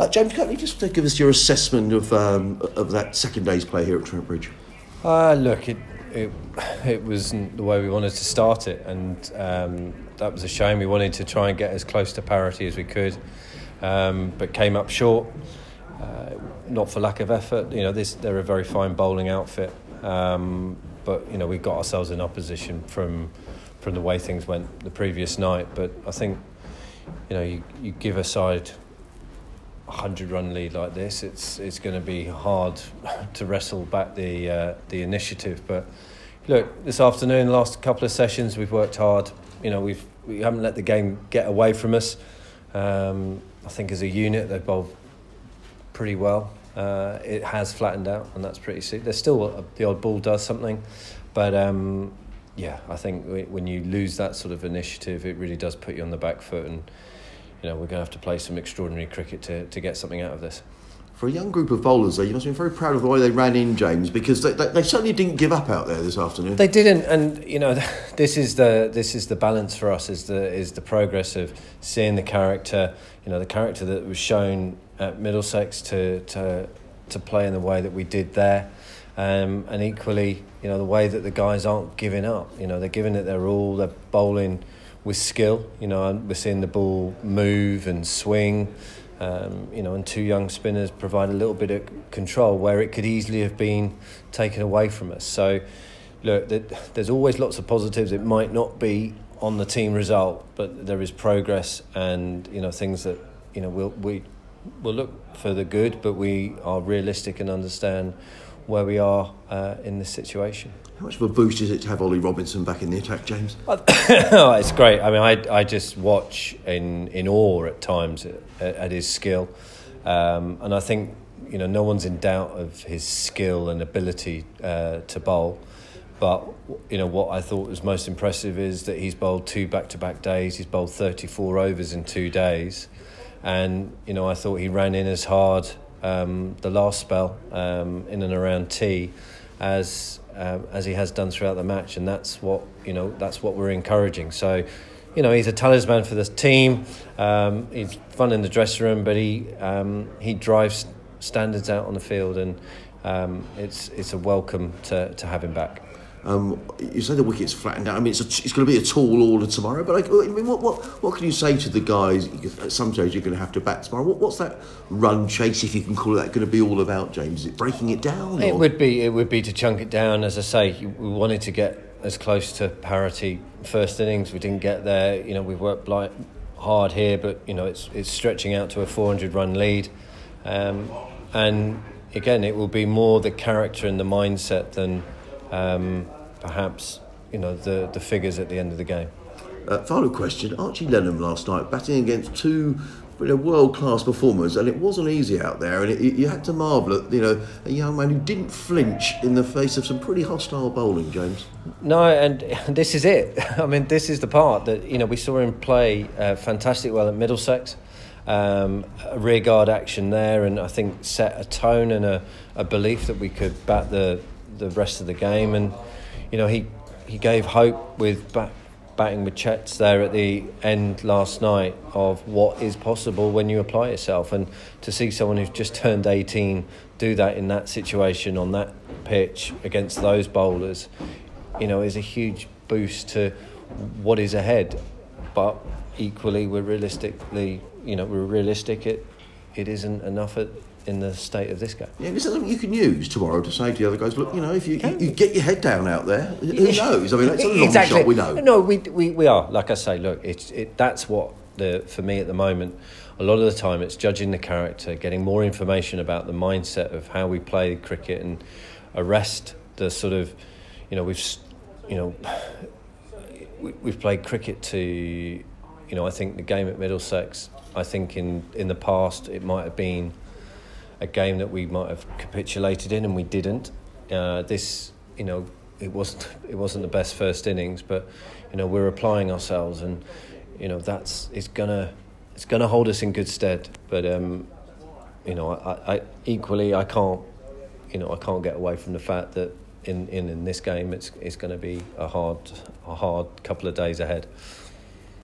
Uh, James, can you just uh, give us your assessment of um, of that second day's play here at Trent Bridge? Uh, look, it, it it wasn't the way we wanted to start it, and um, that was a shame. We wanted to try and get as close to parity as we could, um, but came up short. Uh, not for lack of effort. You know, this they're a very fine bowling outfit, um, but you know we got ourselves in opposition from from the way things went the previous night. But I think you know you, you give a side hundred run lead like this, it's it's going to be hard to wrestle back the uh, the initiative. But look, this afternoon, the last couple of sessions, we've worked hard. You know, we've we haven't let the game get away from us. Um, I think as a unit, they've bowled pretty well. Uh, it has flattened out, and that's pretty. See, there's still a, the odd ball does something, but um, yeah, I think when you lose that sort of initiative, it really does put you on the back foot, and you know we're going to have to play some extraordinary cricket to to get something out of this. For a young group of bowlers, though, you must have been very proud of the way they ran in, James, because they, they, they certainly didn't give up out there this afternoon. They didn't, and you know, this is the this is the balance for us. Is the is the progress of seeing the character, you know, the character that was shown at Middlesex to to to play in the way that we did there, um, and equally, you know, the way that the guys aren't giving up. You know, they're giving it their all. They're bowling with skill. You know, we're seeing the ball move and swing. Um, you know, and two young spinners provide a little bit of control where it could easily have been taken away from us. So, look, there's always lots of positives. It might not be on the team result, but there is progress and you know things that you know we'll, we we'll look for the good, but we are realistic and understand where we are uh, in this situation. How much of a boost is it to have Ollie Robinson back in the attack, James? oh, it's great. I mean, I, I just watch in, in awe at times at, at his skill. Um, and I think, you know, no one's in doubt of his skill and ability uh, to bowl. But, you know, what I thought was most impressive is that he's bowled two back to back days. He's bowled 34 overs in two days and you know I thought he ran in as hard um, the last spell um, in and around tea as um, as he has done throughout the match, and that's what you know that's what we're encouraging. So. You know he's a talisman for this team. Um, he's fun in the dressing room, but he um, he drives standards out on the field, and um, it's it's a welcome to, to have him back. Um, you say the wicket's flattened out. I mean, it's, a, it's going to be a tall order tomorrow. But I, I mean, what, what, what can you say to the guys? At some stage, you're going to have to bat tomorrow. What, what's that run chase, if you can call it that, going to be all about, James? Is it breaking it down? It would be. It would be to chunk it down. As I say, we wanted to get as close to parity first innings. We didn't get there. You know, we worked hard here, but you know, it's it's stretching out to a 400 run lead, um, and again, it will be more the character and the mindset than um, perhaps you know the the figures at the end of the game. Uh, final question: Archie Lenham last night batting against two you know, world class performers, and it wasn't easy out there. And it, you had to marvel at you know a young man who didn't flinch in the face of some pretty hostile bowling. James. No, and this is it. I mean, this is the part that you know we saw him play uh, fantastic well at Middlesex. Um, a rearguard action there, and I think set a tone and a, a belief that we could bat the the rest of the game. And you know, he he gave hope with bat, batting with Chets there at the end last night of what is possible when you apply yourself. And to see someone who's just turned 18 do that in that situation on that pitch against those bowlers, you know, is a huge boost to what is ahead. But equally, we're realistically, you know, we're realistic. It it isn't enough at in the state of this game. Yeah, is that something you can use tomorrow to say to the other guys, look, you know, if you, you, you, get your head down out there, who knows? I mean, it's a long exactly. shot, we know. No, we, we, we are. Like I say, look, it's, it, that's what, the for me at the moment, a lot of the time it's judging the character, getting more information about the mindset of how we play cricket and arrest the sort of, you know, we've, you know, we've played cricket to, you know, I think the game at Middlesex, I think in, in the past it might have been a game that we might have capitulated in and we didn't. Uh, this, you know, it wasn't it wasn't the best first innings, but you know we're applying ourselves, and you know that's it's gonna it's gonna hold us in good stead. But um, you know, I, I equally I can't you know I can't get away from the fact that in in, in this game it's it's going to be a hard a hard couple of days ahead.